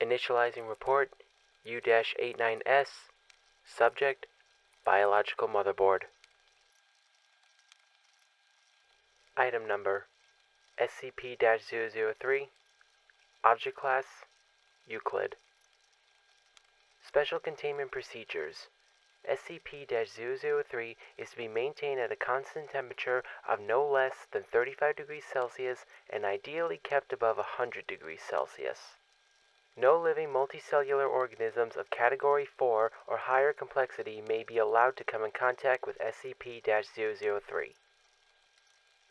Initializing report U-89S. Subject Biological motherboard. Item number SCP-003 Object Class Euclid Special Containment Procedures SCP-003 is to be maintained at a constant temperature of no less than 35 degrees Celsius and ideally kept above 100 degrees Celsius. No living multicellular organisms of Category 4 or higher complexity may be allowed to come in contact with SCP-003.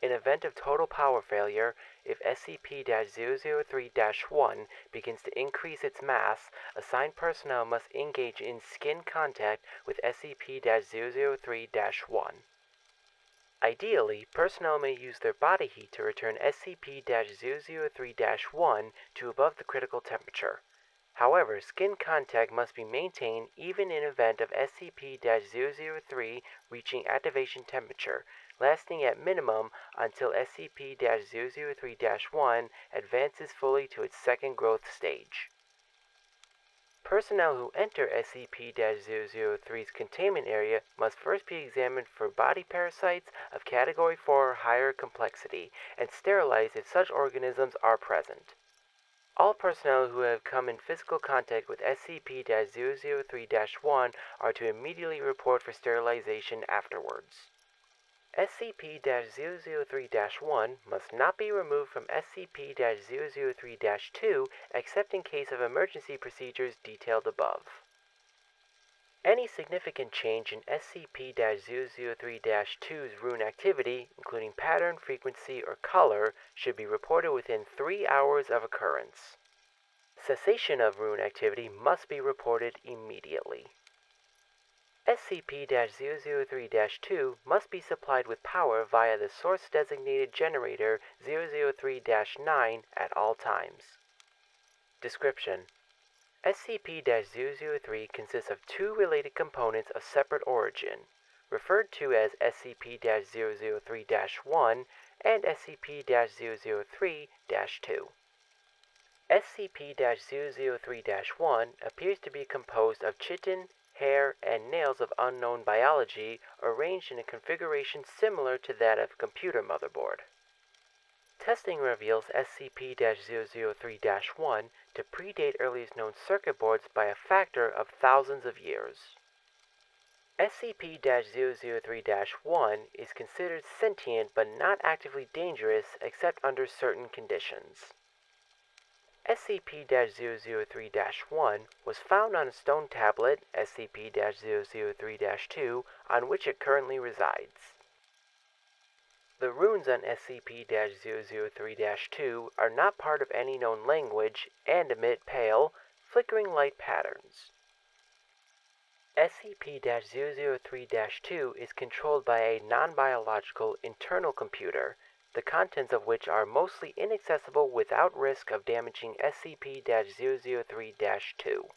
In event of total power failure, if SCP-003-1 begins to increase its mass, assigned personnel must engage in skin contact with SCP-003-1. Ideally, personnel may use their body heat to return SCP-003-1 to above the critical temperature. However, skin contact must be maintained even in event of SCP-003 reaching activation temperature, lasting at minimum until SCP-003-1 advances fully to its second growth stage. Personnel who enter SCP-003's containment area must first be examined for body parasites of Category 4 or higher complexity and sterilized if such organisms are present. All personnel who have come in physical contact with SCP-003-1 are to immediately report for sterilization afterwards. SCP-003-1 must not be removed from SCP-003-2 except in case of emergency procedures detailed above. Any significant change in SCP-003-2's rune activity, including pattern, frequency, or color, should be reported within three hours of occurrence. Cessation of rune activity must be reported immediately. SCP-003-2 must be supplied with power via the source-designated generator 003-9 at all times. Description: SCP-003 consists of two related components of separate origin, referred to as SCP-003-1 and SCP-003-2. SCP-003-1 appears to be composed of chitin, hair, and nails of unknown biology arranged in a configuration similar to that of a computer motherboard. Testing reveals SCP-003-1 to predate earliest known circuit boards by a factor of thousands of years. SCP-003-1 is considered sentient but not actively dangerous except under certain conditions. SCP-003-1 was found on a stone tablet, SCP-003-2, on which it currently resides. The runes on SCP-003-2 are not part of any known language and emit pale, flickering light patterns. SCP-003-2 is controlled by a non-biological internal computer the contents of which are mostly inaccessible without risk of damaging SCP-003-2.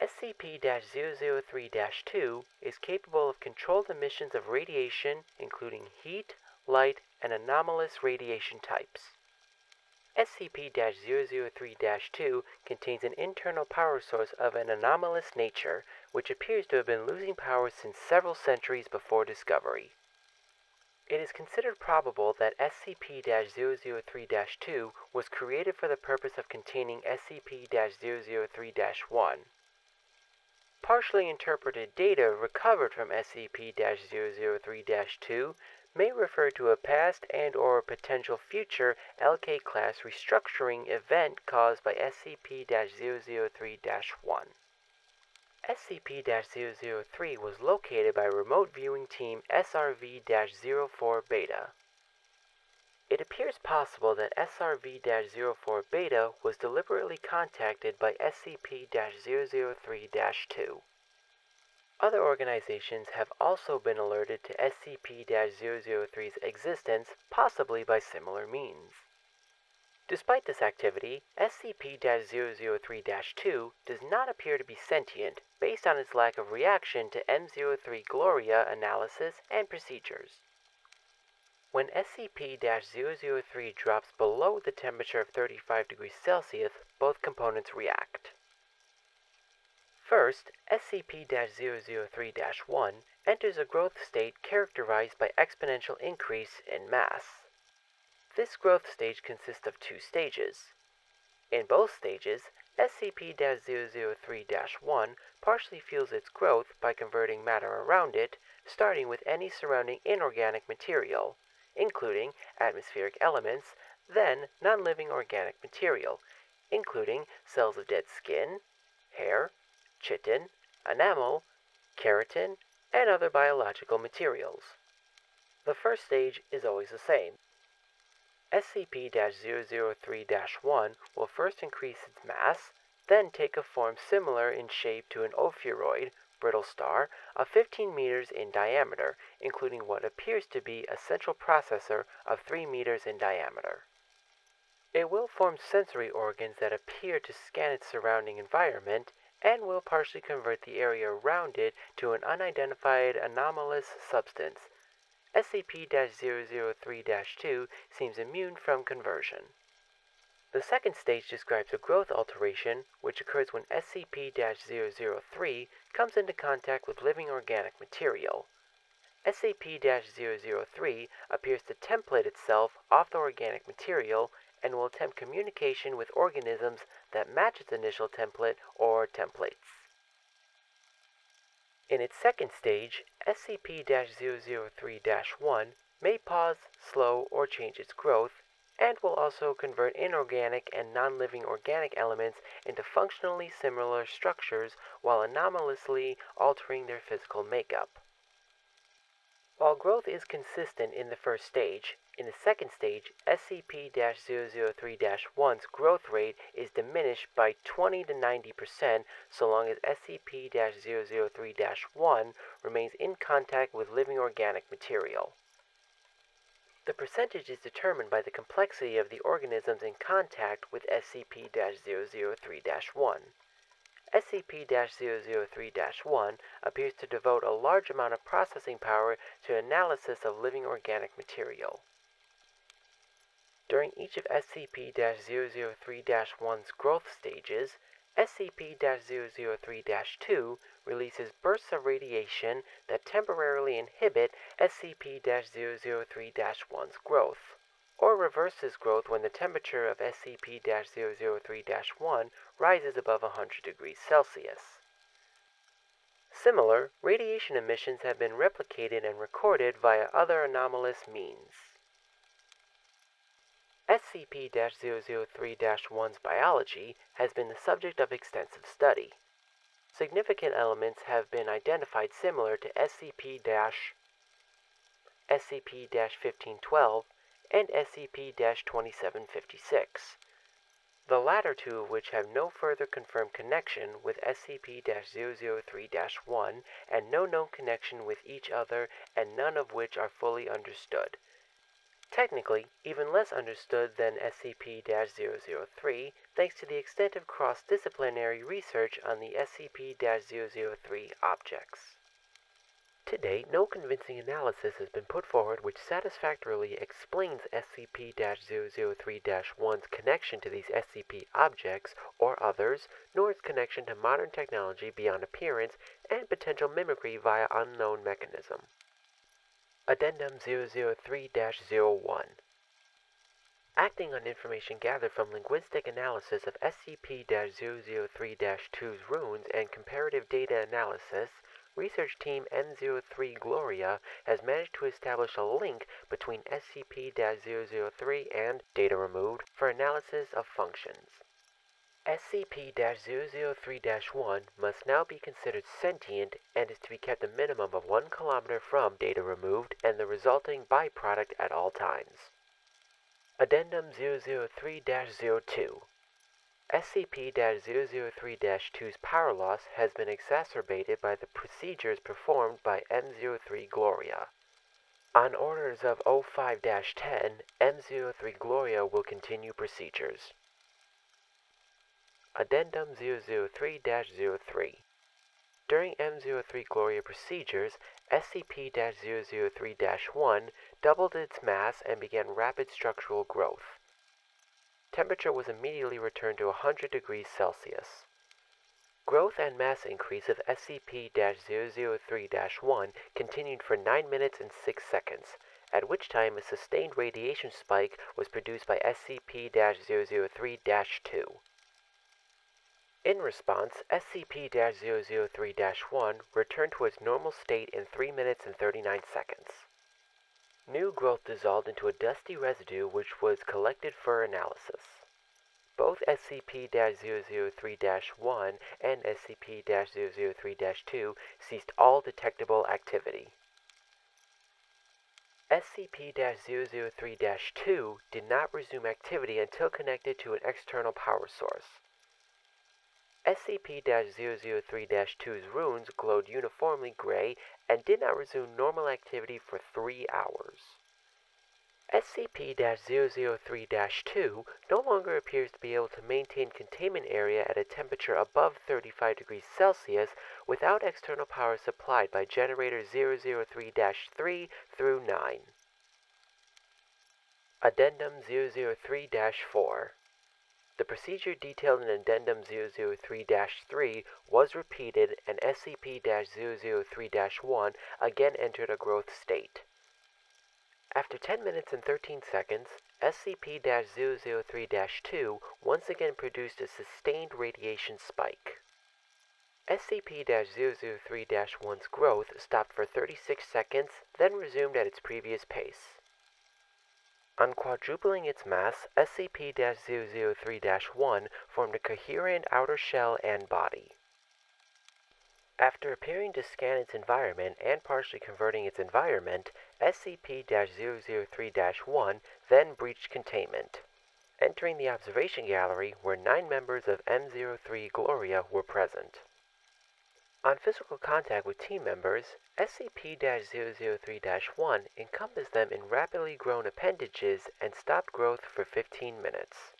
SCP-003-2 is capable of controlled emissions of radiation, including heat, light, and anomalous radiation types. SCP-003-2 contains an internal power source of an anomalous nature, which appears to have been losing power since several centuries before discovery. It is considered probable that SCP-003-2 was created for the purpose of containing SCP-003-1. Partially interpreted data recovered from SCP-003-2 may refer to a past and or potential future LK-class restructuring event caused by SCP-003-1. SCP-003 was located by remote viewing team SRV-04 Beta. It appears possible that SRV-04 Beta was deliberately contacted by SCP-003-2. Other organizations have also been alerted to SCP-003's existence, possibly by similar means. Despite this activity, SCP-003-2 does not appear to be sentient based on its lack of reaction to M03 Gloria analysis and procedures. When SCP-003 drops below the temperature of 35 degrees Celsius, both components react. First, SCP-003-1 enters a growth state characterized by exponential increase in mass. This growth stage consists of two stages. In both stages, SCP-003-1 partially fuels its growth by converting matter around it, starting with any surrounding inorganic material, including atmospheric elements, then non-living organic material, including cells of dead skin, hair, chitin, enamel, keratin, and other biological materials. The first stage is always the same. SCP-003-1 will first increase its mass, then take a form similar in shape to an ophiuroid, brittle star, of 15 meters in diameter, including what appears to be a central processor of 3 meters in diameter. It will form sensory organs that appear to scan its surrounding environment and will partially convert the area around it to an unidentified anomalous substance. SCP-003-2 seems immune from conversion. The second stage describes a growth alteration which occurs when SCP-003 comes into contact with living organic material. SCP-003 appears to template itself off the organic material and will attempt communication with organisms that match its initial template or templates. In its second stage, SCP-003-1 may pause, slow, or change its growth, and will also convert inorganic and non-living organic elements into functionally similar structures while anomalously altering their physical makeup. While growth is consistent in the first stage, in the second stage, SCP-003-1's growth rate is diminished by 20 to 90% so long as SCP-003-1 remains in contact with living organic material. The percentage is determined by the complexity of the organisms in contact with SCP-003-1. SCP-003-1 appears to devote a large amount of processing power to analysis of living organic material. During each of SCP-003-1's growth stages, SCP-003-2 releases bursts of radiation that temporarily inhibit SCP-003-1's growth, or reverses growth when the temperature of SCP-003-1 rises above 100 degrees Celsius. Similar, radiation emissions have been replicated and recorded via other anomalous means. SCP-003-1's biology has been the subject of extensive study. Significant elements have been identified similar to SCP-1512 and SCP-2756, the latter two of which have no further confirmed connection with SCP-003-1 and no known connection with each other and none of which are fully understood. Technically, even less understood than SCP-003, thanks to the extent of cross-disciplinary research on the SCP-003 objects. To date, no convincing analysis has been put forward which satisfactorily explains SCP-003-1's connection to these SCP objects or others, nor its connection to modern technology beyond appearance and potential mimicry via unknown mechanism. Addendum 003-01 Acting on information gathered from linguistic analysis of SCP-003-2's runes and comparative data analysis, research team M03 Gloria has managed to establish a link between SCP-003 and data removed for analysis of functions. SCP-003-1 must now be considered sentient and is to be kept a minimum of 1 kilometer from data removed and the resulting byproduct at all times. Addendum 003-02 SCP-003-2's power loss has been exacerbated by the procedures performed by M03 Gloria. On orders of O5-10, M03 Gloria will continue procedures. Addendum 003-03 During M03 Gloria procedures, SCP-003-1 doubled its mass, and began rapid structural growth. Temperature was immediately returned to 100 degrees Celsius. Growth and mass increase of SCP-003-1 continued for 9 minutes and 6 seconds, at which time a sustained radiation spike was produced by SCP-003-2. In response, SCP-003-1 returned to its normal state in 3 minutes and 39 seconds. New growth dissolved into a dusty residue which was collected for analysis. Both SCP-003-1 and SCP-003-2 ceased all detectable activity. SCP-003-2 did not resume activity until connected to an external power source. SCP-003-2's runes glowed uniformly gray and did not resume normal activity for three hours. SCP-003-2 no longer appears to be able to maintain containment area at a temperature above 35 degrees Celsius without external power supplied by generator 003-3 through 9. Addendum 003-4 The procedure detailed in Addendum 003-3 was repeated and SCP-003-1 again entered a growth state. After 10 minutes and 13 seconds, SCP-003-2 once again produced a sustained radiation spike. SCP-003-1's growth stopped for 36 seconds, then resumed at its previous pace. On quadrupling its mass, SCP-003-1 formed a coherent outer shell and body. After appearing to scan its environment and partially converting its environment, SCP-003-1 then breached containment, entering the observation gallery where nine members of M03 Gloria were present. On physical contact with team members, SCP-003-1 encompassed them in rapidly grown appendages and stopped growth for 15 minutes.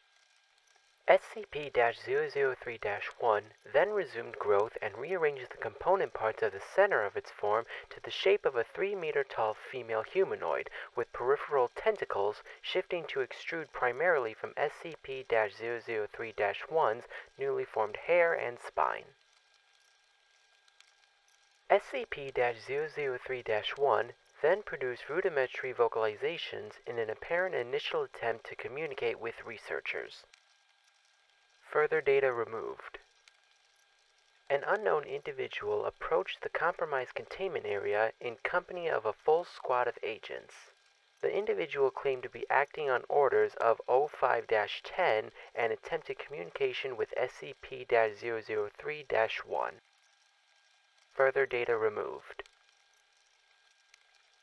SCP-003-1 then resumed growth and rearranged the component parts of the center of its form to the shape of a 3-meter tall female humanoid with peripheral tentacles shifting to extrude primarily from SCP-003-1's newly formed hair and spine. SCP-003-1 then produced rudimentary vocalizations in an apparent initial attempt to communicate with researchers. Further data removed. An unknown individual approached the compromised containment area in company of a full squad of agents. The individual claimed to be acting on orders of O5-10 and attempted communication with SCP-003-1. Further data removed.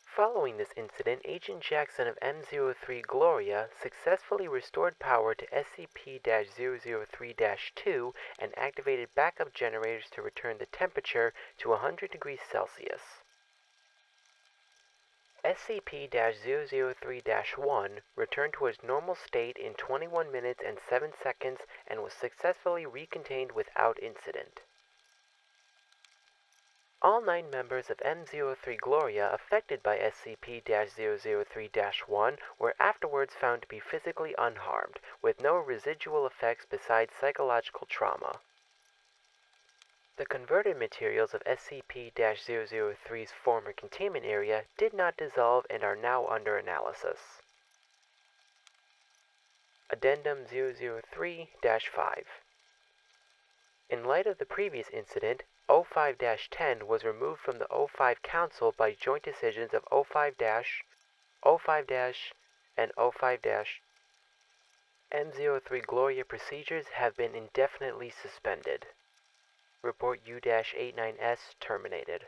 Following this incident, Agent Jackson of M03 Gloria successfully restored power to SCP-003-2 and activated backup generators to return the temperature to 100 degrees Celsius. SCP-003-1 returned to its normal state in 21 minutes and 7 seconds and was successfully recontained without incident. All nine members of M03 Gloria affected by SCP-003-1 were afterwards found to be physically unharmed, with no residual effects besides psychological trauma. The converted materials of SCP-003's former containment area did not dissolve and are now under analysis. Addendum 003-5 In light of the previous incident, O5-10 was removed from the O5 Council by joint decisions of O5-, O5-, and O5-. M03 Gloria procedures have been indefinitely suspended. Report U-89S terminated.